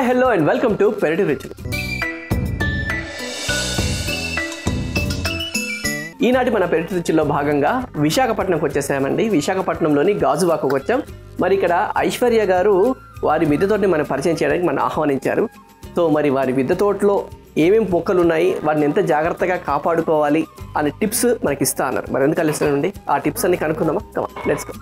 Hi hello and welcome to పెరటి రుచులు ఈనాటి మన పెరటి రుచుల్లో భాగంగా విశాఖపట్నంకి వచ్చేసామండి. విశాఖపట్నంలోని గాజువాకకు వచ్చాం. మరి ఇక్కడ ఐశ్వర్య గారు వారి మిద్దె తోటని మనం పరిచయం చేయడానికి మనం ఆహ్వానించారు. సో మరి వారి మిద్దె తోటలో ఏమేమి మొక్కలు ఉన్నాయి వాటిని ఎంత జాగ్రత్తగా కాపాడుకోవాలి అనే టిప్స్ మనకి ఇస్తా అన్నారు. మరి ఎందుకు కలిసి ఆ టిప్స్ అన్ని కనుక్కుందామా? Come on let's go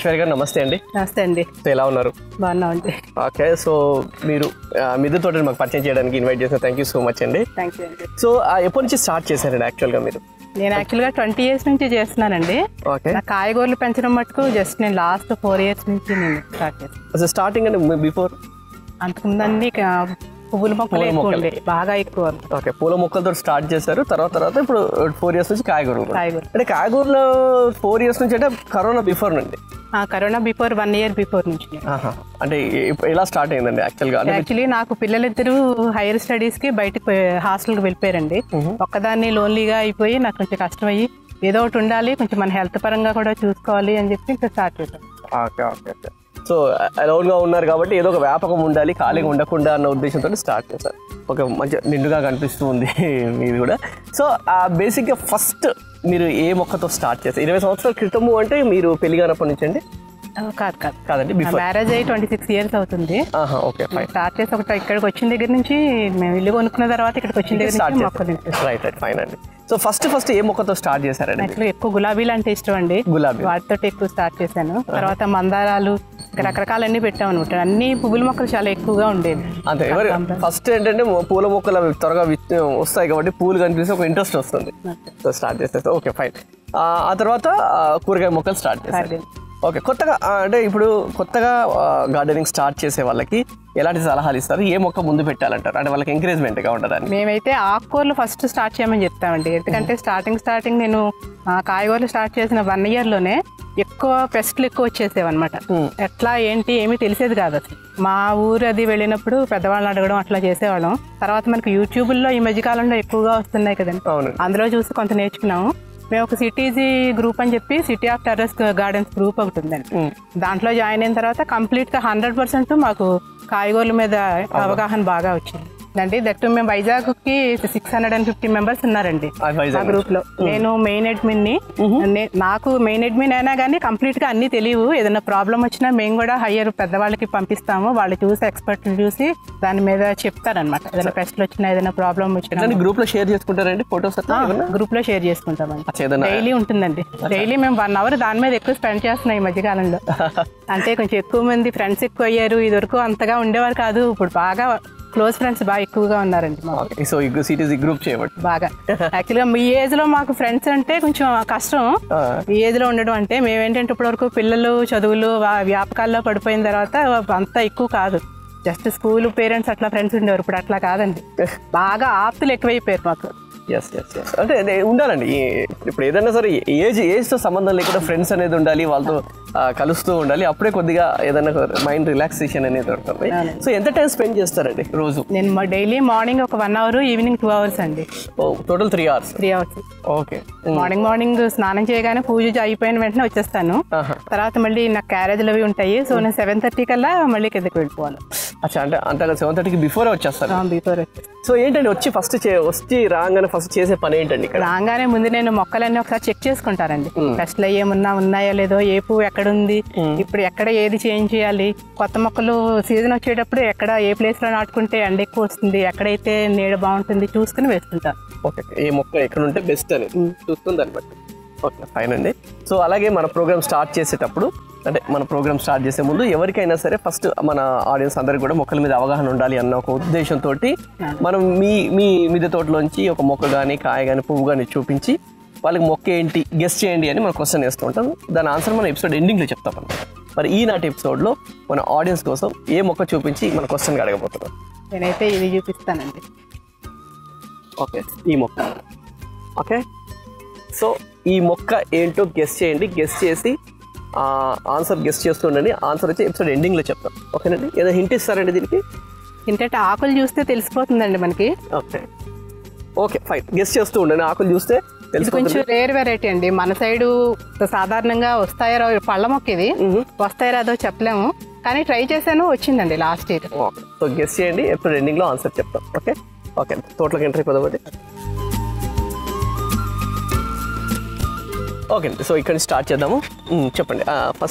Aishwarya గారు నమస్తే అండి. నమస్తే అండి. ఎలా ఉన్నారు? బాగున్నామండి ఓకే సో మీరు ఆ, మిద్దె తోటని మాకు పరిచయం చేయడానికి ఇన్వైట్ చేసిన థ్యాంక్ యూ సో మచ్ అండి. థ్యాంక్ యూ అండి. సో ఎప్పటి నుంచి స్టార్ట్ చేశారండి యాక్చువల్గా మీరు? నేను యాక్చువల్గా ట్వంటీ ఇయర్స్ నుంచి చేస్తున్నానండి. నా కాయగూరలు పెంచడం మటుకు జస్ట్ నేను లాస్ట్ ఫోర్ ఇయర్స్ నుంచి నేను స్టార్ట్ చేస్తాను స్టార్టింగ్ అంటే బిఫోర్? అంతకుముందండి పువ్వుల మొక్కలు ఎక్కువ. ఉండే బాగా ఎక్కువ ఓకే పూల మొక్కలతో స్టార్ట్ చేశారు. తర్వాత తర్వాత ఇప్పుడు ఫోర్ ఇయర్స్ నుంచి కాయగూరలు. కాయగూరలు. అంటే కాయగూరలో ఫోర్ ఇయర్స్ నుంచి అంటే కరోనా బిఫోర్ నుండి. Corona before one year before నుంచి. అంటే ఎలా స్టార్ట్ అయిందండి యాక్చువల్గా? యాక్చువల్లీ నాకు పిల్లలిద్దరూ హైయర్ స్టడీస్కి బయటకు హాస్టల్కి వెళ్ళిపోయారండి. ఒక్కదాన్ని లోన్లీగా అయిపోయి నాకు కొంచెం కష్టమయ్యి ఏదో ఒకటి ఉండాలి కొంచెం మన హెల్త్ పరంగా కూడా చూసుకోవాలి అని చెప్పి ఇంకా స్టార్ట్ చేశాను ఓకే ఓకే ఓకే. సో అలౌన్గా ఉన్నారు కాబట్టి ఏదో ఒక వ్యాపకం ఉండాలి ఖాళీగా ఉండకుండా అన్న ఉద్దేశంతో స్టార్ట్ చేశారు ఒక మంచి నిండుగా కనిపిస్తూ ఉంది మీది కూడా. సో బేసిక్గా ఫస్ట్ మీరు ఏ మొక్కతో స్టార్ట్ చేస్తారు ఇరవై సంవత్సరాల క్రితము అంటే మీరు పెళ్ళి కానప్పటి నుంచి అండి? ఆ, కాదు కాదు. కాదండి మ్యారేజ్ అయ్యి ట్వంటీ సిక్స్ ఇయర్స్ అవుతుంది. ఓకే స్టార్ట్ చేసి ఒకటి ఇక్కడికి వచ్చిన దగ్గర నుంచి మేము ఇల్లు కొనుక్కున్న తర్వాత ఇక్కడికి వచ్చిన దగ్గర నుంచి రైట్ రైట్ ఫైన్ అండి. సో ఫస్ట్ ఫస్ట్ ఏ మొక్కతో స్టార్ట్ చేశారండి? ఎక్కువ గులాబీలు అంటే ఇష్టం అండి. గులాబీ. వాటితో ఎక్కువ స్టార్ట్ చేశాను. తర్వాత మందారాలు ఇంకా రకరకాలన్నీ పెట్టాం అనమాట. అన్ని పువ్వుల మొక్కలు చాలా ఎక్కువగా ఉండేవి. అంతే ఎవరు ఫస్ట్ ఏంటంటే పూల మొక్కలు అవి త్వరగా వస్తాయి కాబట్టి పూలు కనిపిస్తే ఒక ఇంట్రెస్ట్ వస్తుంది. సో స్టార్ట్ చేస్తే ఓకే ఫైన్ ఆ తర్వాత కూరగాయ మొక్కలు స్టార్ట్ చేశారు. ఓకే కొత్తగా అంటే ఇప్పుడు కొత్తగా గార్డెనింగ్ స్టార్ట్ చేసే వాళ్ళకి ఎలాంటి సలహాలు ఇస్తారు? ఏ మొక్క ముందు పెట్టాలంటారు? అంటే వాళ్ళకి ఎంకరేజ్మెంట్గా ఉండదని మేమైతే ఆకుకూరలు ఫస్ట్ స్టార్ట్ చేయమని చెప్తామండి. ఎందుకంటే స్టార్టింగ్ స్టార్టింగ్ నేను ఆ, కాయగూరలు స్టార్ట్ చేసిన వన్ ఇయర్లోనే ఎక్కువ పెస్ట్లు ఎక్కువ వచ్చేసేవన్నమాట. ఎట్లా ఏంటి ఏమీ తెలిసేది కాదు అసలు. మా ఊరు అది వెళ్ళినప్పుడు పెద్దవాళ్ళని అడగడం అట్లా చేసేవాళ్ళం. తర్వాత మనకు యూట్యూబ్లో ఈ మధ్యకాలంలో ఎక్కువగా వస్తున్నాయి కదండి. అందులో చూసి కొంత నేర్చుకున్నాము. మేము ఒక సిటీజీ గ్రూప్ అని చెప్పి city of terrace gardens group ఒకటి ఉందండి. దాంట్లో జాయిన్ అయిన తర్వాత కంప్లీట్గా హండ్రెడ్ పర్సెంట్ మాకు కాయగూరల మీద అవగాహన బాగా వచ్చింది. అంటే దట్టు మేము వైజాగ్కి six hundred and fifty members ఉన్నారండి. ఆ వైజాగ్ గ్రూప్లో. నేను మెయిన్ అడ్మిన్ని నాకు మెయిన్ అడ్మిన్ అయినా కానీ కంప్లీట్గా అన్ని తెలియవు. ఏదైనా ప్రాబ్లం వచ్చినా మేము కూడా హయ్యర్ పెద్దవాళ్ళకి పంపిస్తాము. వాళ్ళు చూసి ఎక్స్పర్ట్ చూసి దాని మీద చెప్తారనమాట ఏదైనా పెస్ట్లు వచ్చినా ఏదైనా ప్రాబ్లం వచ్చినా గ్రూప్లో షేర్ చేసుకుంటారండి ఫొటోస్? గ్రూప్లో షేర్ చేసుకుంటామండి. డైలీ ఉంటుందండి. డైలీ మేము వన్ అవర్ దాని మీద ఎక్కువ స్పెండ్ చేస్తున్నాం ఈ మధ్యకాలంలో. అంటే కొంచెం ఎక్కువ మంది ఫ్రెండ్స్ ఎక్కువ అయ్యారు. ఇది వరకు అంతగా ఉండేవారు కాదు. ఇప్పుడు బాగా క్లోజ్ ఫ్రెండ్స్ బాగా ఎక్కువగా ఉన్నారండి మాకు. సో ఈ సిటీస్ గ్రూప్ చేయబట్టి బాగా. యాక్చువల్గా మీ ఏజ్లో మాకు ఫ్రెండ్స్ అంటే కొంచెం కష్టం. ఈ ఏజ్లో ఉండడం అంటే మేమేంటంటే ఇప్పటివరకు పిల్లలు చదువులు వ్యాపకాల్లో పడిపోయిన తర్వాత అంత ఎక్కువ కాదు. జస్ట్ స్కూల్ పేరెంట్స్ అట్లా ఫ్రెండ్స్ ఉండేవారు. ఇప్పుడు అట్లా కాదండి. బాగా ఆప్తులు ఎక్కువైపోయారు మాకు. ఎస్ ఎస్ ఎస్ అంటే ఉండాలండి. ఇప్పుడు ఏదైనా సరే ఏజ్ ఏజ్తో సంబంధం లేకుండా ఫ్రెండ్స్ అనేది ఉండాలి వాళ్ళతో కలుస్తూ ఉండాలి. అప్పుడే కొద్దిగా ఏదైనా మైండ్ రిలాక్సేషన్ అనేది ఉంటుంది సో ఎంత టైం స్పెండ్ చేస్తారండి రోజు? నేను మా డైలీ మార్నింగ్ ఒక one hour evening two hours అండి. Total three hours three hours okay morning morning స్నానం చేయగానే పూజ అయిపోయిన వెంటనే వచ్చేస్తాను. తర్వాత మళ్ళీ నాకు క్యారేజ్లు అవి ఉంటాయి. సో నేను సెవెన్ థర్టీ కల్లా మళ్ళీ కిందకి వెళ్ళిపోవాలి. అచ్చా అంటే అంతగా సెవెన్ థర్టీకి బిఫోరే వచ్చేస్తారు? బిఫోర్ సో ఏంటండి వచ్చి ఫస్ట్ వచ్చి రాగానే ఫస్ట్ చేసే పని ఏంటండి ఇక్కడ? రాగానే ముందు నేను మొక్కలన్నీ ఒకసారి చెక్ చేసుకుంటారండి పెస్ట్లు ఏమున్నా ఉన్నాయో లేదో ఏ పువ్వు ఎక్కడ ఉంది ఇప్పుడు ఎక్కడ ఏది చేంజ్ చేయాలి కొత్త మొక్కలు సీజన్ వచ్చేటప్పుడు ఎక్కడ ఏ ప్లేస్లో నాటుకుంటే ఎండ ఎక్కువ వస్తుంది ఎక్కడైతే నీడ బాగుంటుంది చూసుకుని వేస్తుంటాను ఓకే ఏ మొక్క ఎక్కడ ఉంటే బెస్ట్ అని చూసుకుని దాన్ని బట్టి. ఓకే ఫైన్ అండి. సో అలాగే మన ప్రోగ్రామ్ స్టార్ట్ చేసేటప్పుడు అంటే మన ప్రోగ్రామ్ స్టార్ట్ చేసే ముందు ఎవరికైనా సరే ఫస్ట్ మన ఆడియన్స్ అందరికి కూడా మొక్కల మీద అవగాహన ఉండాలి అన్న ఒక ఉద్దేశంతో మనం మీ మీ మిద్దె తోటలోంచి ఒక మొక్క కానీ కాయ కానీ పువ్వు కానీ చూపించి వాళ్ళకి మొక్క ఏంటి గెస్ట్ చేయండి అని మనం క్వశ్చన్ వేస్తూ ఉంటాం. దాని ఆన్సర్ మన ఎపిసోడ్ ఎండింగ్లో చెప్తాం మరి ఈనాటి ఎపిసోడ్లో మన ఆడియన్స్ కోసం ఏ మొక్క చూపించి మన క్వశ్చన్ అడగబోతున్నాం? నేనైతే ఇది చూపిస్తానండి. ఓకే ఈ మొక్క. ఓకే? సో ఈ మొక్క ఏంటో గెస్ట్ చేయండి. గెస్ట్ చేసి ఆన్సర్ గెస్ట్ చేస్తుండండి. ఆన్సర్ వచ్చి ఎపిసోడ్ ఎండింగ్లో చెప్తాం. ఓకేనండి? ఏదో హింట్ ఇస్తారండి దీనికి? ఏంటంటే ఆకులు చూస్తే తెలిసిపోతుందండి మనకి. ఓకే. ఓకే ఫైన్ గెస్ట్ చేస్తూ ఉండండి. ఆకులు చూస్తే కొంచెం రేర్ వెరైటీ అండి. మన సైడు సాధారణంగా వస్తాయో పళ్ళ మొక్క ఇది. వస్తాయో రాదో చెప్పలేము. కానీ ట్రై చేశాను వచ్చిందండి లాస్ట్ ఇయర్ సో గెస్ట్ చేయండి. ఎపిసోడ్ ఎండింగ్లో ఆన్సర్ చెప్తాం. ఓకే? ఓకే. తోటలోకి ఎంట్రీ పోదామండి ఓకే సో ఇక్కడ స్టార్ట్ చేద్దాము. చెప్పండి.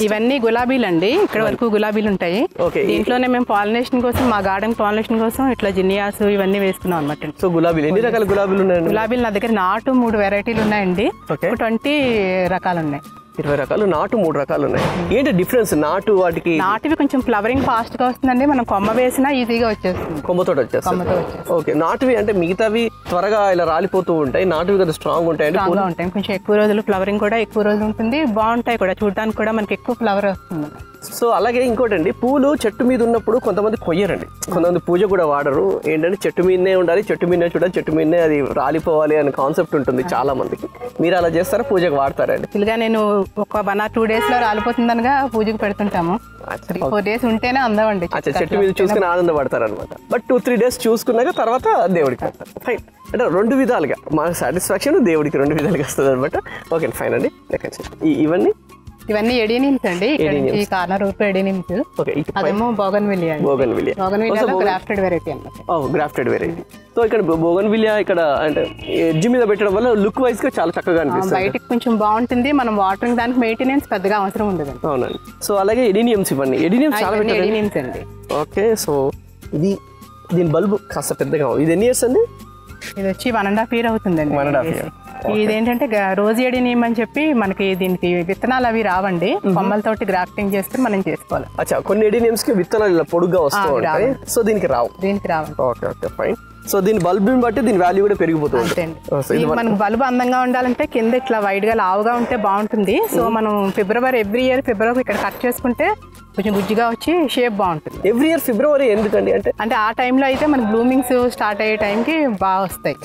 ఇవన్నీ గులాబీలు అండి. ఇక్కడ వరకు గులాబీలు ఉంటాయి. ఓకే. దీంట్లోనే మేము పాలినేషన్ కోసం మా గార్డెన్ పాలినేషన్ కోసం ఇట్లా జినియాస్ ఇవన్నీ వేసుకున్నాం అనమాట సో గులాబీలు ఎన్ని రకాల గులాబీలు ఉన్నాయండి? గులాబీలు నా దగ్గర నాటు మూడు వెరైటీలు ఉన్నాయండి. ట్వంటీ రకాలు ఉన్నాయి. ఇరవై రకాలు నాటు మూడు రకాలు ఉన్నాయి. ఏంటి డిఫరెన్స్ నాటు వాటికి నాటువి కొంచెం ఫ్లవరింగ్ ఫాస్ట్గా వస్తుందండి. మనం కొమ్మ వేసినా ఈజీగా వచ్చేస్తుంది. కొమ్మతో వచ్చేస్తుంది. ఓకే నాటువి అంటే మిగతావి త్వరగా ఇలా రాలిపోతూ ఉంటాయి. నాటువి కదా స్ట్రాంగ్గా ఉంటాయి. కొంచెం ఎక్కువ రోజులు ఫ్లవరింగ్ కూడా ఎక్కువ రోజులు ఉంటుంది. బాగుంటాయి కూడా. చూడడానికి కూడా మనకి ఎక్కువ ఫ్లవర్ వస్తుంది. సో అలాగే ఇంకోటండి పూలు చెట్టు మీద ఉన్నప్పుడు కొంతమంది కొయ్యరండి. కొంతమంది పూజ కూడా వాడరు. ఏంటంటే చెట్టు మీదనే ఉండాలి చెట్టు మీదనే చూడాలి చెట్టు మీదనే అది రాలిపోవాలి అనే కాన్సెప్ట్ ఉంటుంది చాలా మందికి. మీరు అలా చేస్తారా? పూజకు వాడతారండి? యాక్చువల్గా నేను ఒక వన్ ఆర్ టూ డేస్లో రాలిపోతుందనగా పూజకు పెడుతుంటాము. త్రీ ఫోర్ డేస్ ఉంటేనే అందమండి చెట్టు మీద చూసుకుని ఆనందపడతారు అనమాట బట్ టూ త్రీ డేస్ చూసుకున్నాక తర్వాత దేవుడికి ఫైన్ అంటే రెండు విధాలుగా. మా సాటిస్ఫాక్షన్ దేవుడికి రెండు విధాలుగా వస్తుంది అనమాట ఓకే ఫైన్ అండి. ఇవన్నీ ఇవన్నీ ఎడీనిమ్స్ అండి. ఈ కార్నర్ ఊరు ఎడీనిమ్స్. అదేమో బోగన్ విలియా అండి బోగన్ విలియా బోగన్ విలియాలో గ్రాఫ్టెడ్ వెరైటీ అన్నమాట. ఓ గ్రాఫ్టెడ్ వెరైటీ. సో ఇక్కడ బోగన్ విలియా ఇక్కడ అంటే ఎడ్జ్ మీద పెట్టడం వల్ల లుక్ వైజ్గా చాలా చక్కగా అనిపిస్తుంది. బయటికి కొంచెం బాగుంటుంది. మనం వాటరింగ్ దానికి మెయింటెనెన్స్ పెద్దగా అవసరం ఉండదు అవునండి. సో అలాగే ఎడినియమ్స్ ఇవన్నీ ఎడినియమ్స్ చాలా ఎడీనిమ్స్ అండి. ఓకే సో ఇది దీని బల్బు కాస్త పెద్దగా. ఇది ఎన్ని ఇయర్స్ అండి? ఇది వచ్చి వన్ అండ్ హాఫ్ ఇయర్ అవుతుందండి. One and half year. ఇదేంటంటే రోజు ఎడీనియం అని చెప్పి మనకి దీనికి విత్తనాలు అవి రావండి. కొమ్మలతోటి గ్రాఫ్టింగ్ చేస్తే మనం చేసుకోవాలి. అచ్చా కొన్ని ఎడినియమ్స్కి విత్తనాలు ఇలా పొడుగ్గా వస్తూ ఆ, ఉంటాయి సో దీనికి రావు. దీనికి రావండి. Okay okay fine. సో దీని బల్బుని బట్టి దీని వాల్యూ కూడా పెరిగిపోతూ అంతే ఉంటుంది అండి so ఇది ఇది మనకు బల్బు అందంగా ఉండాలంటే కింద ఇట్లా వైడ్గా లావుగా ఉంటే బాగుంటుంది. సో మనం ఫిబ్రవరి ఎవ్రీ ఇయర్ ఫిబ్రవరి ఇక్కడ కట్ చేసుకుంటే కొంచెం గుజ్జుగా వచ్చి షేప్ బాగుంటుంది. ఎవ్రీ ఇయర్ ఫిబ్రవరి ఎందుకండి? అంటే అంటే ఆ టైంలో అయితే మనకి బ్లూమింగ్స్ స్టార్ట్ అయ్యే టైంకి బాగా వస్తాయి.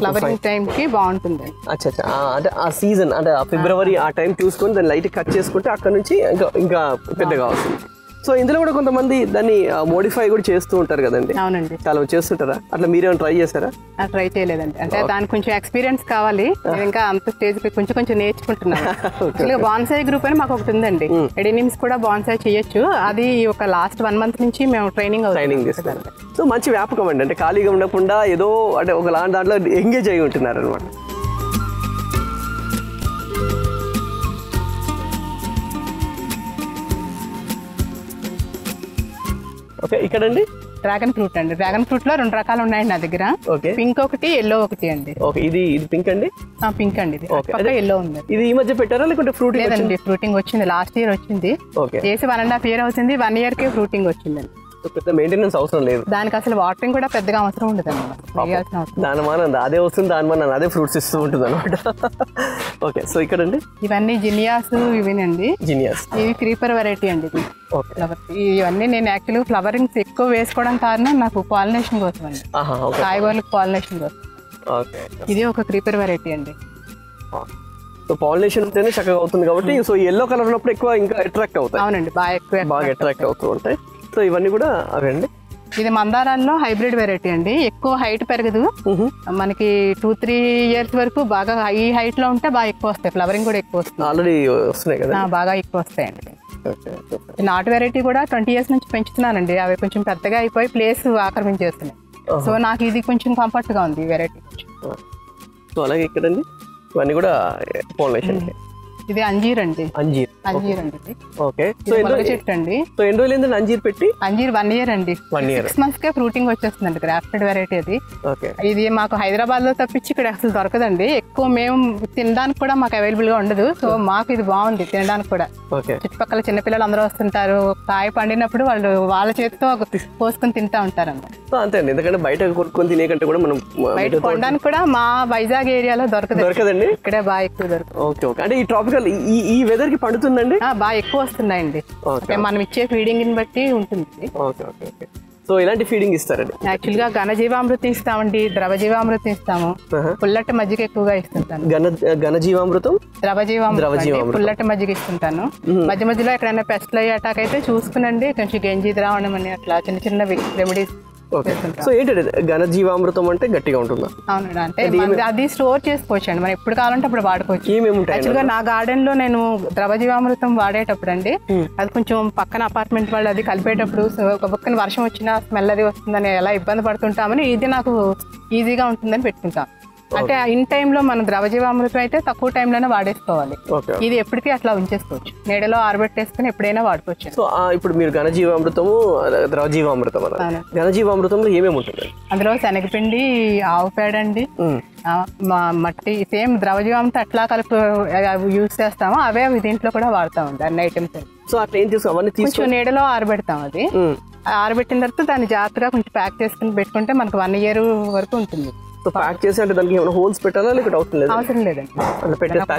ఫ్లవరింగ్ టైంకి బాగుంటుంది. అచ్చా అంటే ఆ సీజన్ అంటే ఆ ఫిబ్రవరి ఆ. టైం చూసుకొని దాన్ని లైట్ కట్ చేసుకుంటే అక్కడ నుంచి ఇంకా ఇంకా పెద్దగా వస్తుంది. సో ఇందులో కూడా కొంతమంది దాన్ని మోడిఫై కూడా చేస్తూ ఉంటారు కదండి. అవునండి. చాలా చేస్తుంటారా? అట్లా మీరేమైనా ట్రై చేశారా? ట్రై చేయలేదండి. అంటే దానికి కొంచెం ఎక్స్పీరియన్స్ కావాలి. ఇంకా అంత స్టేజ్ కొంచెం కొంచెం నేర్చుకుంటున్నాను బాన్సాయి గ్రూప్ అని మాకు ఒకటి ఉందండి. ఎడినిమ్స్ కూడా బాన్సాయి చేయొచ్చు. అది ఒక లాస్ట్ వన్ మంత్ నుంచి మేము ట్రైనింగ్ ట్రైనింగ్ తీసుకున్నారు సో మంచి వ్యాపకం అండి. అంటే ఖాళీగా ఉండకుండా ఏదో అంటే ఒక లాంటి దాంట్లో ఎంగేజ్ అయి ఉంటున్నారు అనమాట ఓకే ఇక్కడండి? డ్రాగన్ ఫ్రూట్ అండి. డ్రాగన్ ఫ్రూట్లో రెండు రకాలు ఉన్నాయండి నా దగ్గర. ఓకే. పింక్ ఒకటి ఎల్లో ఒకటి అండి. ఓకే ఇది ఇది పింక్ అండి? పింక్ అండి ఇది. పక్క ఎల్లో ఉంది. ఇది ఈ మధ్య పెట్టారా? లేకుంటే ఫ్రూట్ లేదండి ఫ్రూటింగ్ వచ్చింది. లాస్ట్ ఇయర్ వచ్చింది. ఓకే. చేసి వన్ అండ్ హాఫ్ ఇయర్ అవుతుంది. వన్ ఇయర్కి ఫ్రూటింగ్ వచ్చిందండి. పెద్ద మెయింటెనెన్స్ అవసరం లేదు. దానికి అసలు వాటరింగ్ కూడా పెద్దగా అవసరం ఉండదు వేయాల్సిన అవసరం. దాని మన అదే వస్తుంది దాని మన అదే ఫ్రూట్స్ ఇస్తూ ఉంటుంది అనమాట ఓకే సో ఇక్కడండి. ఇవన్నీ జినియాస్ ఇవేనండి. జీనియస్ ఇవి క్రీపర్ వెరైటీ అండి ఇది. ఇవన్నీ నేను యాక్చువల్గా ఫ్లవరింగ్స్ ఎక్కువ వేసుకోవడం కారణం నాకు పాలినేషన్ కోసం అండి. కాయగూరలకు పాలినేషన్ కోసం. ఓకే ఇది ఒక క్రీపర్ వెరైటీ అండి. సో పాలినేషన్ ఉంటేనే చక్కగా అవుతుంది కాబట్టి సో ఎల్లో కలర్ ఉన్నప్పుడు ఎక్కువ ఇంకా అట్రాక్ట్ అవుతాయి. అవునండి బాగా ఎక్కువ బాగా అట్రాక్ట్ అవుతూ ఉంటాయి. సో ఇవన్నీ కూడా అవే అండి ఇది మందారాల్లో హైబ్రిడ్ వెరైటీ అండి. ఎక్కువ హైట్ పెరగదు. మనకి టూ త్రీ ఇయర్స్ వరకు బాగా ఈ హైట్లో ఉంటే బాగా ఎక్కువ వస్తాయి. ఫ్లవరింగ్ కూడా ఎక్కువ వస్తుంది. ఆల్రెడీ వస్తున్నాయి కదా బాగా ఎక్కువ వస్తాయండి. నాటు వెరైటీ కూడా ట్వంటీ ఇయర్స్ నుంచి పెంచుతున్నానండి. అవి కొంచెం పెద్దగా అయిపోయి ప్లేస్ ఆక్రమించేస్తున్నాయి. సో నాకు ఇది కొంచెం కంఫర్ట్గా ఉంది ఈ వెరైటీ. సో అలాగే ఇక్కడండి. ఇవన్నీ కూడా పాలినేషన్ ఇది అంజీర్ అండి. అంజీర్ అంజీర్ అండి ఓకే. సో చెట్టు అండి. సో ఎన్ని రోజులు అంజీర్ పెట్టి? అంజీర్ వన్ ఇయర్ అండి. One year. సిక్స్ మంత్స్ కే ఫ్రూటింగ్ వచ్చేస్తుందండి గ్రాఫ్టెడ్ వెరైటీ అది. ఓకే. ఇది మాకు హైదరాబాద్లో తప్పించి ఇక్కడ అసలు దొరకదండి. ఎక్కువ మేము తినడానికి కూడా మాకు అవైలబుల్గా ఉండదు. సో మాకు ఇది బాగుంది తినడానికి కూడా. ఓకే. చుట్టుపక్కల చిన్నపిల్లలు అందరూ వస్తుంటారు. కాయ పండినప్పుడు వాళ్ళు వాళ్ళ చేతితో కోసుకొని తింటా ఉంటారు సో అంతే ఎందుకంటే బయట కొనుక్కొని తినే కంటే కూడా మనం బయట కొనడానికి కూడా మా వైజాగ్ ఏరియాలో దొరకదు దొరకదండి? ఇక్కడే బాగా ఎక్కువ దొరుకుతుంది. Okay okay. అంటే ఈ ట్రాపికల్ ఈ ఈ వెదర్కి పండుతుందండి? బాగా ఎక్కువ వస్తున్నాయండి. మనం ఇచ్చే ఫీడింగ్ని బట్టి ఉంటుంది ఓకే ఓకే ఓకే. సో ఇలాంటి ఫీడింగ్ ఇస్తారండి? యాక్చువల్గా ఘనజీవామృతం ఇస్తామండి ద్రవజీవామృతం ఇస్తాము. పుల్లటి మజ్జిగ ఎక్కువగా ఇస్తుంటాను. ఘన ఘనజీవామృతం? ద్రవజీవామృతం ద్రవజీవామృతం. అండి, పుల్లటి మజ్జిగ ఇస్తుంటాను. మధ్య మధ్యలో ఎక్కడైనా పెస్ట్లు అయ్యాటాక్ అయితే చూసుకునండి. కొంచెం గంజి ద్రావణం అని అట్లా చిన్న చిన్న రెమెడీస్ సో ఏంటంటే ఘనజీవామృతం అంటే గట్టిగా ఉంటుందా? అవునండి అంటే అది స్టోర్ చేసుకోవచ్చు అండి మనం ఎప్పుడు కావాలంటే అప్పుడు వాడుకోవచ్చు. యాక్చువల్గా నా గార్డెన్లో నేను ద్రవజీవామృతం వాడేటప్పుడు అండి అది కొంచెం పక్కన అపార్ట్మెంట్ వాళ్ళు అది కలిపేటప్పుడు ఒక పక్కన వర్షం వచ్చినా స్మెల్ అది వస్తుందని ఎలా ఇబ్బంది పడుతుంటామని ఇది నాకు ఈజీగా ఉంటుందని పెట్టుకుంటాం. అంటే ఇన్ టైంలో మనం ద్రవజీవామృతం అయితే తక్కువ టైంలోనే వాడేసుకోవాలి. ఇది ఎప్పటికీ అట్లా ఉంచేసుకోవచ్చు. నీడలో ఆరబెట్టేసుకుని ఎప్పుడైనా వాడుకోవచ్చు. సో ఇప్పుడు మీరు ఘనజీవామృతము ద్రవజీవామృతం. ఘనజీవామృతంలో ఏమేమి ఉంటుంది? అందులో శనగపిండి ఆవు పేడ అండి మట్టి సేమ్ ద్రవజీవామృతం ఎట్లా కలిపి యూస్ చేస్తామో అవే దీంట్లో కూడా వాడతామండి అన్ని ఐటమ్స్ సో అట్లా ఏం తీసుకో అవన్నీ తీసుకో కొంచెం నీడలో ఆరబెడతాం అది. ఆరబెట్టిన తర్వాత దాన్ని జాగ్రత్తగా కొంచెం ప్యాక్ చేసుకుని పెట్టుకుంటే మనకు వన్ ఇయర్ వరకు ఉంటుంది. సో ప్యాక్ చేసి అంటే దానికి ఏమైనా హోల్స్ పెట్టాలా లేకపోతే అవసరం లేదు అవసరం లేదండి.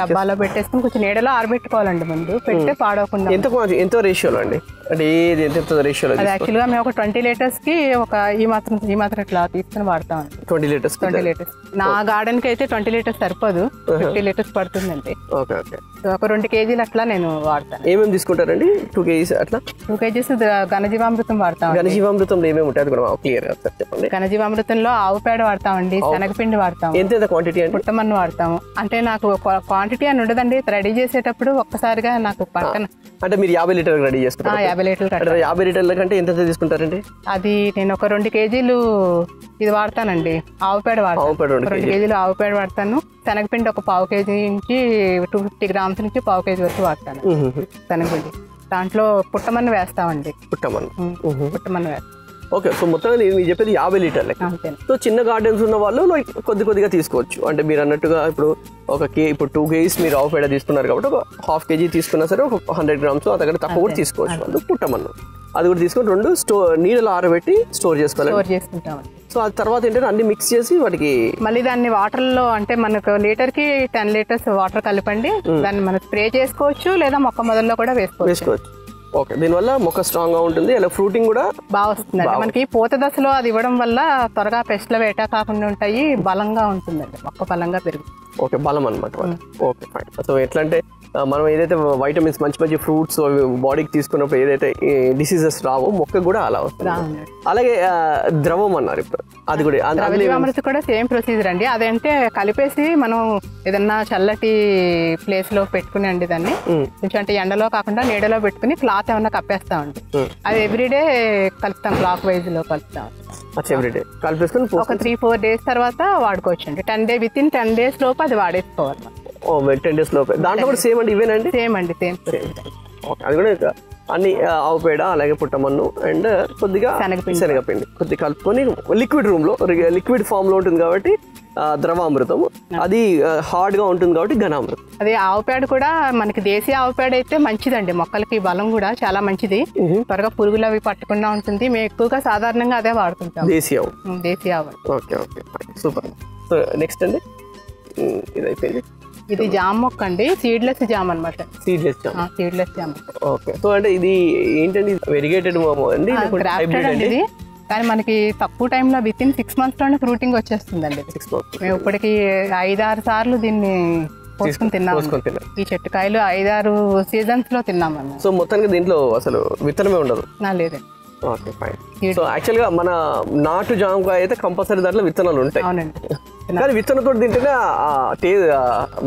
డబ్బాలో పెట్టేసుకుని కొంచెం నీడలో ఆరబెట్టుకోవాలండి ముందు పెడితే పాడవకుండా. ఎంత కొంచెం ఎంతో రేషియోలో అండి? అంటే ఏది ఎంత ఎంత రేషియోలో అది యాక్చువల్గా మేము ఒక ట్వంటీ లీటర్స్కి ఒక ఈ మాత్రం ఈ మాత్రం ఇట్లా తీసుకుని వాడతామండి ట్వంటీ లీటర్స్ ట్వంటీ లీటర్స్ నా గార్డెన్కి అయితే ట్వంటీ లీటర్స్ సరిపోదు. ఫిఫ్టీ లీటర్స్ పడుతుందండి. Okay okay. ఒక రెండు కేజీలు అట్లా నేను వాడతాను. ఏమేమి తీసుకుంటారండి? టూ కేజీస్ అట్లా? టూ కేజీస్ ఘనజీవామృతం వాడతాం ఘనజీవామృతంలో ఏమేమి ఉంటాయి? అది కూడా క్లియర్ సార్ చెప్పండి. ఘనజీవామృతంలో ఆవు పేడ వాడతామండి శనగపిండి వాడతాం ఎంత ఎంత క్వాంటిటీ పుట్టమన్ను వాడతాము. అంటే నాకు క్వాంటిటీ అని ఉండదండి. రెడీ చేసేటప్పుడు ఒక్కసారిగా నాకు పక్కన అంటే మీరు యాభై లీటర్లు రెడీ చేసుకుంటారు. యాభై అంటే యాభై లీటర్ల కంటే ఎంత తీసుకుంటారండి? అది నేను ఒక రెండు కేజీలు ఇది వాడతానండి. ఆవు పేడ వాడతాను. ఆవు పేడ రెండు కేజీలు. ఆవు పేడ వాడతాను. శనగపిండి ఒక పావు కేజీ నుంచి టూ ఫిఫ్టీ గ్రామ్స్ నుంచి పావు కేజీ వరకు వాడతాను. శనగపిండి. దాంట్లో పుట్టమన్ను వేస్తామండి. పుట్టమని ఉమ్, పుట్టమన్ను వేస్తాం. ఓకే సో మొత్తం నేను చెప్పేది యాభై లీటర్లే. సో చిన్న గార్డెన్స్ ఉన్న వాళ్ళు like కొద్ది కొద్దిగా తీసుకోవచ్చు. అంటే మీరు అన్నట్టుగా ఇప్పుడు ఒక కే ఇప్పుడు టూ కేజీస్ మీరు ఆవు పేడ తీసుకున్నారు కాబట్టి ఒక హాఫ్ కేజీ తీసుకున్నా సరే ఒక హండ్రెడ్ గ్రామ్స్ అంతకంటే తక్కువ కూడా తీసుకోవచ్చు. అందుకు పుట్టమన్ను. అది కూడా తీసుకొని రెండు స్టోర్ నీళ్ళలో ఆరబెట్టి స్టోర్ చేసుకోవాలి సో ఆ తర్వాత ఏంటంటే అన్ని మిక్స్ చేసి వాటికి మళ్ళీ దాన్ని వాటర్లో అంటే మనకు లీటర్కి టెన్ లీటర్స్ వాటర్ కలపండి. దాన్ని మనం స్ప్రే చేసుకోవచ్చు లేదా మొక్క మొదల్లో కూడా వేసుకోవచ్చు. వేసుకోవచ్చు. ఓకే దీనివల్ల మొక్క స్ట్రాంగ్గా ఉంటుంది అలా ఫ్రూటింగ్ కూడా బాగా వస్తుందండి మనకి పూత దశలో అది ఇవ్వడం వల్ల త్వరగా పెస్ట్ల వేట కాకుండా ఉంటాయి బలంగా ఉంటుందండి మొక్క బలంగా పెరుగుతుంది. ఓకే బలం అనమాట ఓకే ఫైన్. సో ఎట్లా అంటే మనం ఏదైతే వైటమిన్స్ మంచి మంచి ఫ్రూట్స్ బాడీకి తీసుకున్నప్పుడు ఏదైతే డిసీజెస్ రావో మొక్క కూడా అలా వస్తుంది. అలాగే ద్రవం అన్నారు ఇప్పుడు. అది కూడా కూడా సేమ్ ప్రొసీజర్ అండి. అదంటే కలిపేసి మనం ఏదన్నా చల్లటి ప్లేస్లో పెట్టుకుని అండి దాన్ని. కొంచెం అంటే ఎండలో కాకుండా నీడలో పెట్టుకుని క్లాత్ ఏమన్నా కప్పేస్తామండి. అది ఎవ్రీడే కలుపుతాం క్లాక్ వైజ్లో కలుపుతాం. ఎవ్రీడే కలిపేసుకొని ఒక త్రీ ఫోర్ డేస్ తర్వాత వాడుకోవచ్చు అండి ten day within ten days లోపు అది వాడేసుకోవాలి. ఓ టెన్ డేస్ లోపే. దాంట్లో కూడా సేమ్ అండి ఇవేనండి సేమ్ అండి సేమ్ ఓకే అది కూడా అన్ని ఆవు పేడ అలాగే పుట్టమన్ను అండ్ కొద్దిగా శనగపిండి. శనగపిండి. కొద్దిగా కలుపుకొని లిక్విడ్ రూమ్లో లిక్విడ్ ఫామ్లో ఉంటుంది కాబట్టి ద్రవామృతం. అది హార్డ్గా ఉంటుంది కాబట్టి ఘనామృతం. అదే ఆవు పేడ కూడా మనకి దేశీయ ఆవు పేడ అయితే మంచిదండి. మొక్కలకి బలం కూడా చాలా మంచిది. త్వరగా పురుగులు అవి పట్టకుండా ఉంటుంది. మేము ఎక్కువగా సాధారణంగా అదే వాడుకుంటాం దేశీయ ఆవు. దేశీయ ఆవు. Okay okay. Super. So next అండి. ఉమ్, ఇది అయిపోయింది ఇది జామ మొక్క అండి. సీడ్లెస్ జామ్ అనమాట సీడ్లెస్ జామ్. సీడ్లెస్ జామ్. ఓకే. సో అంటే ఇది ఏంటండి? వెరిగేటెడ్ అండి? ఇది. కానీ మనకి తక్కువ టైంలో విత్ ఇన్ సిక్స్ మంత్స్లోనే ఫ్రూటింగ్ వచ్చేస్తుందండి. సిక్స్ మేము ఇప్పటికి ఐదారు సార్లు దీన్ని కోసుకుని తిన్నాము. ఈ చెట్టు కాయలు ఐదారు సీజన్స్లో తిన్నామన్న సో మొత్తానికి దీంట్లో అసలు విత్తనమే ఉండదు. నా లేదండి. ఓకే ఫైన్ సో యాక్చువల్గా మన నాటు జామకాయ అయితే కంపల్సరీ దాంట్లో విత్తనాలు ఉంటాయి. అవునండి. కానీ విత్తనంతో తింటేనే టే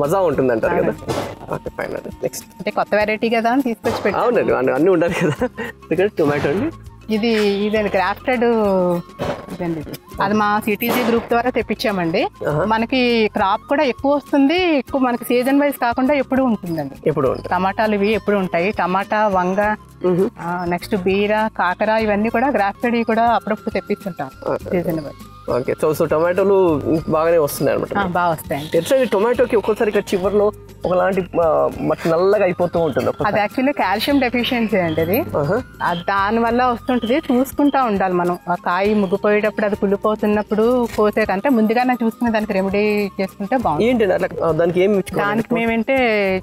మజా ఉంటుంది అంటారు కదా ఓకే ఫైన్ అండి నెక్స్ట్ అంటే కొత్త వెరైటీ కదా తీసుకొచ్చి అవునండి అన్ని అన్నీ ఉండాలి కదా. ఇక్కడ టొమాటో అండి. ఇది ఇదండి గ్రాఫ్టెడ్ ఇదండి ఇది. అది మా సిటీజీ గ్రూప్ ద్వారా తెప్పించామండి. మనకి క్రాప్ కూడా ఎక్కువ వస్తుంది ఎక్కువ మనకి సీజన్ వైజ్ కాకుండా ఎప్పుడు ఉంటుందండి. ఎప్పుడు టమాటాలు ఇవి ఎప్పుడు ఉంటాయి. టమాటా వంగ నెక్స్ట్ బీర కాకర ఇవన్నీ కూడా గ్రాఫ్టెడ్ కూడా అప్పుడప్పుడు తెప్పిస్తుంటాం season wise okay so so టొమాటోలు బాగానే వస్తున్నాయి అనమాట బాగా వస్తాయండి. ఎట్లా టొమాటోకి ఒక్కోసారి ఇక్కడ చివరిలో ఒకలాంటి మట్టి నల్లగా అయిపోతూ ఉంటుంది. అది యాక్చువల్లీ కాల్షియం డెఫిషియన్సీ అండి అది. దాని వల్ల వస్తుంటుంది చూసుకుంటా ఉండాలి మనం. ఆ కాయ ముగ్గిపోయేటప్పుడు అది కుళ్ళిపోతున్నప్పుడు కోసే కంటే ముందుగానే చూసుకుని దానికి రెమెడీ చేసుకుంటే ఆ, దానికి ఏమి దానికి మేమంటే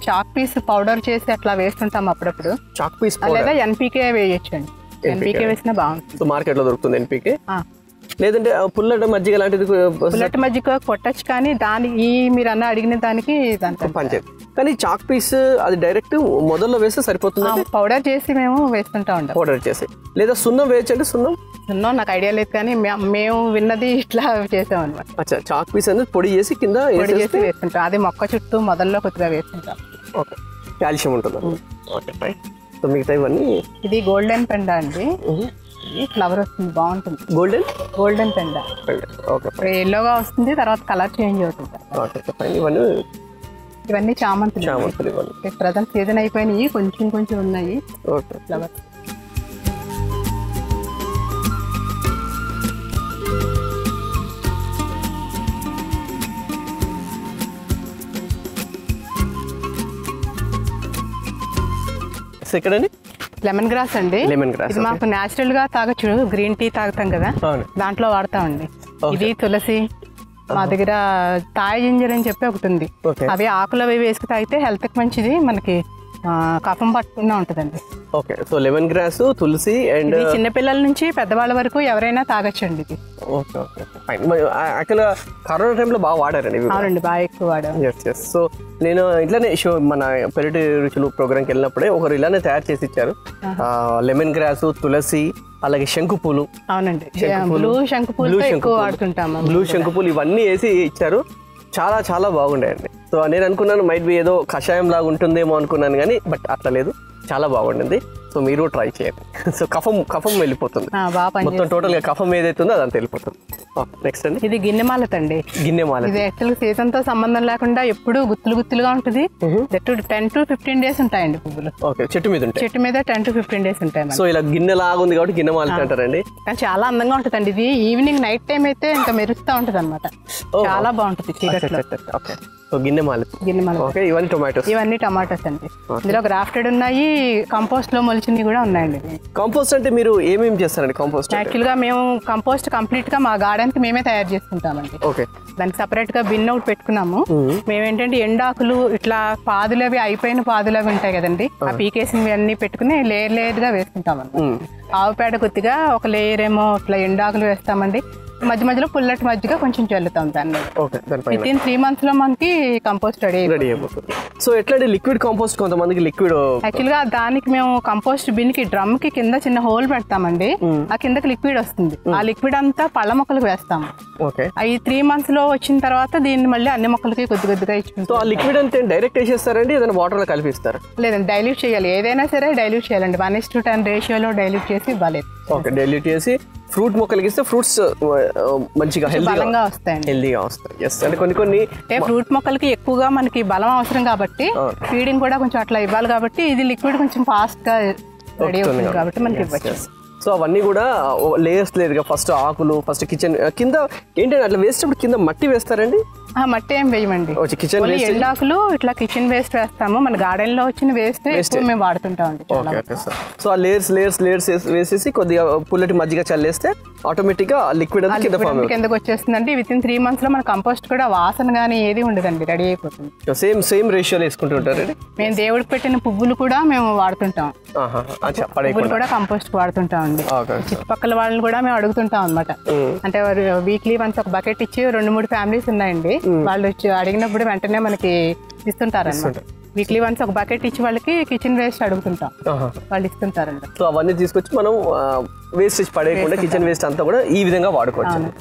చాక్ పీస్ పౌడర్ చేసి అట్లా వేస్తుంటాం అప్పుడప్పుడు. చాక్ పీస్ లేదా ఎన్పీకే వేయొచ్చండి. ఎన్పీకే వేసినా బాగుంటుంది. సో మార్కెట్లో దొరుకుతుంది ఎన్పీకే. లేదంటే పుల్లట మజ్జిగ లాంటిది పుల్లటి మజ్జిగ కొట్టచ్చు కానీ దాని ఈ మీరు అన్న అడిగిన దానికి పనిచేయదు కానీ చాక్ పీస్ అది డైరెక్ట్ మొదల్లో వేస్తే సరిపోతుంది? పౌడర్ చేసి మేము వేస్తుంటా ఉంటాం. పౌడర్ చేసి. లేదా సున్నం వేయచ్చు అంటే సున్నం ఎన్నో నాకు ఐడియా లేదు కానీ మేము విన్నది ఇట్లా చేసాం అనమాట అచ్చా చాక్ పీస్ అనేది పొడి చేసి కింద పొడి చేసి వేస్తుంటాం. అది మొక్క చుట్టూ మొదల్లో కొద్దిగా వేస్తుంటాం. ఓకే. కాల్షియం ఉంటుంది? ఓకే రైట్ సో మిగతా ఇవన్నీ ఇది గోల్డెన్ పెండ అండి. ఇది ఫ్లవర్ వస్తుంది బాగుంటుంది. గోల్డెన్ గోల్డెన్ పెండ ఓకే ఎల్లోగా వస్తుంది తర్వాత కలర్ చేంజ్ అవుతుంది. ఓకే ఇవన్నీ ఇవన్నీ చామంతులు. చామంతులు ఇవన్నీ ప్రజెంట్ సీజన్ అయిపోయినాయి కొంచెం కొంచెం ఉన్నాయి ఓకే ఫ్లవర్స్ ఎక్కడండి? లెమన్ గ్రాస్ అండి. లెమన్ గ్రాస్ ఇది మాకు న్యాచురల్గా తాగొచ్చు గ్రీన్ టీ తాగుతాం కదా దాంట్లో వాడతామండి ఇది తులసి మా దగ్గర తాయి జింజర్ అని చెప్పి ఒకటి ఉంది. అవి ఆకులు అవి వేసుకు తాగితే హెల్త్కి మంచిది మనకి కఫం పట్టకుండా ఉంటుందండి. Okay so lemon grass Tulasi and ఇది చిన్నపిల్లల నుంచి పెద్దవాళ్ళ వరకు ఎవరైనా తాగొచ్చండి ఇది. Okay okay fine. యాక్చువల్గా కరోనా టైంలో బాగా వాడారండి అవునండి బాగా ఎక్కువ వాడాం ఎస్ ఎస్ సో నేను ఇట్లానే షో మన పెరటి రుచులు ప్రోగ్రామ్కి వెళ్ళినప్పుడే ఒకరు ఇలానే తయారు చేసి ఇచ్చారు. లెమన్ గ్రాస్ తులసి అలాగే శంకు పూలు. అవునండి. బ్లూ శంకు పూలతో ఎక్కువ వాడుతుంటాము. బ్లూ శంకు పూలు ఇవన్నీ వేసి ఇచ్చారు. చాలా చాలా బాగుండేయండి. సో నేను అనుకున్నాను మైట్ బి ఏదో కషాయం లాగా ఉంటుందేమో అనుకున్నాను కానీ బట్ అట్లా లేదు. చాలా బాగుండింది. సో మీరు ట్రై చేయండి. సో కఫం కఫం వెళ్ళిపోతుంది. మొత్తం టోటల్గా కఫం ఏదైతే ఉందో అదంతా వెళ్ళిపోతుంది. నెక్స్ట్ అండి. ఇది గిన్నె మాలత అండి. గిన్నె మాల ఇది యాక్చువల్ సీజన్తో సంబంధం లేకుండా ఎప్పుడు గుత్తులు గుత్తులుగా ఉంటుంది. టెన్ టు ఫిఫ్టీన్ డేస్ ఉంటాయండి పువ్వులు. ఓకే చెట్టు మీద ఉంటాయి. చెట్టు మీద టెన్ టు ఫిఫ్టీన్ డేస్ ఉంటాయి. సో ఇలా గిన్నె లాగా ఉంది కాబట్టి గిన్నె మాలతి అంటారండి. కానీ చాలా అందంగా ఉంటుందండి ఇది. ఈవినింగ్ నైట్ టైం అయితే ఇంకా మెరుస్తూ ఉంటుంది అనమాట చాలా బాగుంటుంది చీకట్లో. ఓకే. సో గిన్నె మాలతి గిన్నె మాల. ఓకే ఇవన్నీ టొమాటోస్ ఇవన్నీ టమాటోస్ అండి. ఇందులో గ్రాఫ్టెడ్ ఉన్నాయి కంపోస్ట్లో మొలిచినవి కూడా ఉన్నాయండి. కాంపోస్ట్ అంటే మీరు ఏమేమి చేస్తారండి కాంపోస్ట్ యాక్చువల్గా మేము కంపోస్ట్ కంప్లీట్గా మా గార్డెన్కి మేమే తయారు చేసుకుంటామండి. ఓకే. దానికి సపరేట్గా బిన్ ఒకటి పెట్టుకున్నాము. మేమేంటంటే ఎండాకులు ఇట్లా పాదులు అవి అయిపోయిన పాదులు అవి ఉంటాయి కదండి ఆ పీకేసినవి అన్ని పెట్టుకుని లేయర్ లేయర్గా వేసుకుంటాం ఆవు పేడ కొద్దిగా ఒక లేయర్ ఏమో ఇట్లా ఎండాకులు వేస్తామండి. మధ్య మధ్యలో పుల్లటి మధ్యగా కొంచెం చల్లుతాం దాన్ని. ఓకే దానిపైన విత్ ఇన్ త్రీ మంత్స్లో మనకి కంపోస్ట్ రెడీ రెడీ అయిపోతుంది. సో ఎట్లాంటి లిక్విడ్ కాంపోస్ట్ కొంతమందికి లిక్విడ్ యాక్చువల్గా దానికి మేము కంపోస్ట్ బిన్కి డ్రమ్కి కింద చిన్న హోల్ పెడతామండి. ఆ కిందకి లిక్విడ్ వస్తుంది. ఆ లిక్విడ్ అంతా పళ్ళ మొక్కలకు వేస్తాము ఓకే. ఈ త్రీ మంత్స్లో వచ్చిన తర్వాత దీన్ని మళ్ళీ అన్ని మొక్కలకి కొద్ది కొద్దిగా సో ఇచ్చుకుంటాం ఆ లిక్విడ్ అంటే డైరెక్ట్ వేసేస్తారండి? ఏదైనా వాటర్లో కలిపిస్తారు? లేదండి డైల్యూట్ చేయాలి. ఏదైనా సరే డైల్యూట్ చేయాలండి. వన్ ఇస్ టు టెన్ రేషియోలో డైల్యూట్ చేసి ఇవ్వాలి. ఓకే డైల్యూట్ చేసి ఫ్రూట్ మొక్కలకి ఇస్తే ఫ్రూట్స్ మంచిగా హెల్దీగా బలంగా వస్తాయండి. హెల్దీగా వస్తాయి. ఎస్ అంటే కొన్ని కొన్ని అంటే ఫ్రూట్ మొక్కలకి ఎక్కువగా మనకి బలం అవసరం కాబట్టి ఫీడింగ్ కూడా కొంచెం అట్లా ఇవ్వాలి కాబట్టి ఇది లిక్విడ్ కొంచెం ఫాస్ట్గా రెడీ అవుతుంది కాబట్టి. మనకి ఇవ్వచ్చు. సో అవన్నీ కూడా లేయర్స్ లేదుగా ఫస్ట్ ఆకులు ఫస్ట్ కిచెన్ కింద ఏంటంటే అట్లా వేసేటప్పుడు కింద మట్టి వేస్తారండి? ఆ మట్టి ఏం వేయమండి. వచ్చి కిచెన్ ఎండాకులు ఇట్లా కిచెన్ వేస్ట్ వేస్తాము. మన గార్డెన్లో వచ్చిన వేస్ట్ ఎక్కువ మేము సార్. సో ఆ లేయర్స్ లేయర్స్ లేయర్స్ వేసేసి కొద్దిగా పుల్లటి మజ్జిగ చల్లేస్తే ఆటోమేటిక్గా లిక్విడ్ అంతా కింద ఫామ్ కింద కిందకి వచ్చేస్తుందండి. విత్ ఇన్ త్రీ మంత్స్లో మన కంపోస్ట్ కూడా వాసన కానీ ఏది ఉండదండి. రెడీ అయిపోతుంది. సేమ్ సేమ్ రేషియోలో వేసుకుంటుంటారండి మేము దేవుడికి పెట్టిన పువ్వులు కూడా మేము వాడుతుంటాం. పువ్వులు కూడా కంపోస్ట్ వాడుతుంటామండి ఓకే చుట్టుపక్కల వాళ్ళని కూడా మేము అడుగుతుంటాం అనమాట అంటే వారు వీక్లీ వన్స్ ఒక బకెట్ ఇచ్చి రెండు మూడు ఫ్యామిలీస్ ఉన్నాయండి. వాళ్ళు వచ్చి అడిగినప్పుడు వెంటనే మనకి ఇస్తుంటారు. అనమాట వీక్లీ వన్స్ ఒక బకెట్ ఇచ్చి వాళ్ళకి కిచెన్ వేస్ట్ అడుగుతుంటాం. వాళ్ళు ఇస్తుంటారండి సో అవన్నీ తీసుకొచ్చి మనం వేస్టేజ్ పడేయకుండా కిచెన్ వేస్ట్ అంతా. కూడా ఈ విధంగా వాడుకోవచ్చు.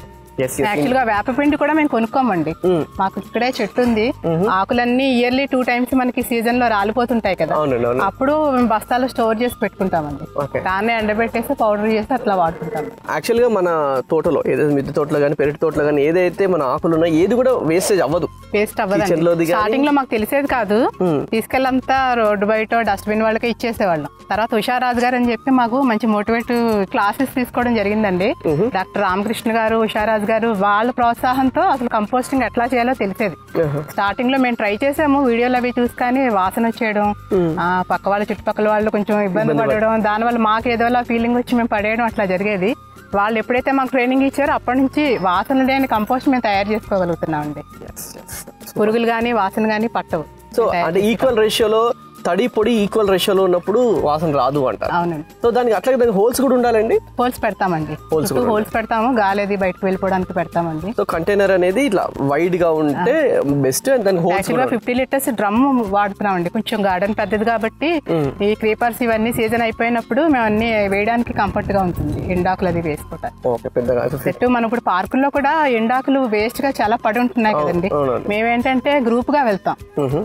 యాక్చువల్గా వేపపిండి కూడా మేము కొనుక్కోమండి. మాకు ఇక్కడే చెట్టు ఉంది. ఆకులన్నీ ఇయర్లీ టూ టైమ్స్ మనకి సీజన్లో రాలిపోతుంటాయి కదా. అప్పుడు మేము బస్తాలు స్టోర్ చేసి పెట్టుకుంటామండి. దాన్ని ఎండబెట్టేసి పౌడర్ చేసి అట్లా వాడుకుంటాం యాక్చువల్గా మన తోటలో ఏదైతే మిద్దె తోటలో కానీ పెరటి తోటలో కానీ ఏదైతే మన ఆకులు ఉన్నాయో ఏది కూడా వేస్టేజ్ అవ్వదు. వేస్ట్ గానీ- స్టార్టింగ్లో మాకు తెలిసేది కాదు. తీసుకెళ్ళంతా రోడ్డు బయట డస్ట్బిన్ వాళ్ళకి ఇచ్చేసేవాళ్ళం. తర్వాత ఉషారాజు గారు అని చెప్పి మాకు మంచి మోటివేట్ క్లాసెస్ తీసుకోవడం జరిగిందండి. డాక్టర్ రామకృష్ణ గారు ఉషారాజు గారు వాళ్ళ ప్రోత్సాహంతో అసలు కంపోస్టింగ్ ఎట్లా చేయాలో తెలిసేది. స్టార్టింగ్లో మేము ట్రై చేసాము వీడియోలు అవి చూసి కానీ వాసన వచ్చేయడం ఆ, పక్క వాళ్ళ చుట్టుపక్కల వాళ్ళు కొంచెం ఇబ్బంది పడడం దానివల్ల మాకు ఏదోలా ఫీలింగ్ వచ్చి మేము పడేయడం అట్లా జరిగేది. వాళ్ళు ఎప్పుడైతే మాకు ట్రైనింగ్ ఇచ్చారో అప్పటి నుంచి వాసన లేని కంపోస్ట్ మేము తయారు చేసుకోగలుగుతున్నాం అండి పురుగులు కానీ వాసన కానీ పట్టవు. సో అంటే ఈక్వల్ రేషియోలో తడి పొడి ఈక్వల్ రేషియోలో ఉన్నప్పుడు వాసన రాదు అంటారు. అవునండి. సో దానికి అట్లాగే దానికి హోల్స్ కూడా ఉండాలండి? హోల్స్ పెడతామండి. చుట్టూ హోల్స్ పెడతాము గాలి అది బయటకు వెళ్ళిపోవడానికి పెడతామండి. సో కంటైనర్ అనేది ఇట్లా వైడ్గా ఉంటే బెస్ట్ అండ్ దానికి హోల్స్ ఫిఫ్టీ లీటర్స్ డ్రమ్ వాడుతున్నామండి. కొంచెం గార్డెన్ పెద్దది కాబట్టి ఈ క్రీపర్స్ ఇవన్నీ సీజన్ అయిపోయినప్పుడు మేము అన్ని వేయడానికి కంఫర్ట్గా ఉంటుంది. ఎండాకులు అది వేసుకోవటానికి చెట్టు మనం ఇప్పుడు పార్కుల్లో కూడా ఎండాకులు వేస్ట్గా చాలా పడి ఉంటున్నాయి కదండి. మేమేంటంటే గ్రూప్గా వెళ్తాం.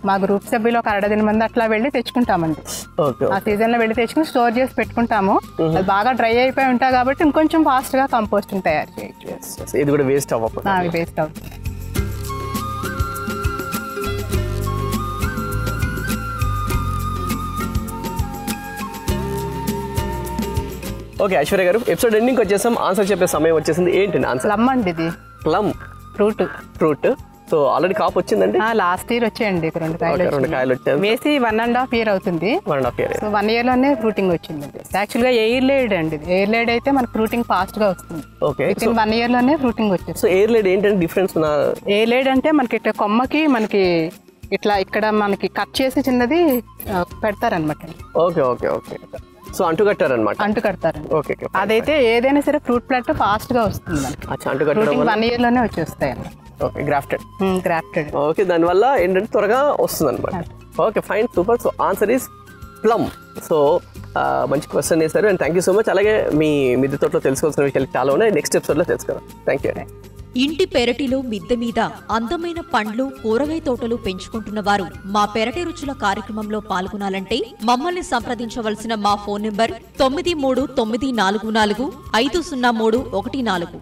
మా గ్రూప్ సభ్యులు ఒక అరడదిన మంది అట్లా వెళ్ళి తెచ్చుకుంటామండి. ఓకే ఆ సీజన్లో వెళ్ళి తెచ్చుకుని స్టోర్ చేసి పెట్టుకుంటాము. అది బాగా డ్రై అయిపోయి ఉంటాయి కాబట్టి ఇంకొంచెం ఫాస్ట్గా కంపోస్టింగ్ తయారు చేయొచ్చు. ఇది కూడా వేస్ట్ అవ్వకుండా. అవి వేస్ట్ అవుతుంది ఓకే ఐశ్వర్య గారు ఎపిసోడ్ ఎండింగ్ వచ్చేసాం. ఆన్సర్ చెప్పే సమయం వచ్చేసింది. ఏంటి ఆన్సర్? ప్లమ్ అండి ఇది. Plum. Fruit. Fruit. So already cap వచ్చిందండి? లాస్ట్ ఇయర్ వచ్చాయండి రెండు కాయలు రెండు. కాయలు వచ్చాయి. వేసి వన్ అండ్ హాఫ్ ఇయర్ అవుతుంది. One and half year so one ఇయర్లోనే fruiting వచ్చిందండి. యాక్చువల్గా ఎయిర్ లేడ్ అండి ఎయిర్ లేడ్ అయితే మనకు ఫ్రూటింగ్ ఫాస్ట్గా వస్తుంది. ఓకే విత్ వన్ ఇయర్లోనే ఫ్రూటింగ్ వచ్చేస్తుంది. సో ఎయిర్ లైడ్ ఏంటంటే డిఫరెన్స్ ఎయిర్ లేడ్ అంటే మనకి ఇట్లా కొమ్మకి మనకి ఇట్లా ఇక్కడ మనకి కట్ చేసి చిన్నది పెడతారనమాట ఓకే ఓకే ఓకే సో అంటు కట్టారనమాట అంటు కడతారండి. ఓకే ఓకే అదైతే ఏదైనా సరే ఫ్రూట్ ప్లాట్ ఫాస్ట్గా వస్తుంది అంటు కట్టడం వన్ ఇయర్లోనే వచ్చేస్తాయి ఓకే గ్రాఫ్టెడ్ గ్రాఫ్టెడ్ ఓకే దానివల్ల ఏంటంటే త్వరగా వస్తుంది అనమాట okay fine super so answer is plum so మంచి క్వశ్చన్ వేశారు and thank you so much అలాగే మీ మిద్దె తోటలో తెలుసుకోవాల్సిన విషయాలు చాలా ఉన్నాయి. నెక్స్ట్ ఎపిసోడ్లో తెలుసుకుందాం. థ్యాంక్ యూ ఇంటి పెరటిలో మిద్దె మీద అందమైన పండ్లు కూరగాయ తోటలు పెంచుకుంటున్న వారు మా పెరటి రుచుల కార్యక్రమంలో పాల్గొనాలంటే మమ్మల్ని సంప్రదించవలసిన మా ఫోన్ నంబర్ తొమ్మిది మూడు తొమ్మిది నాలుగు నాలుగు ఐదు సున్నా మూడు ఒకటి నాలుగు.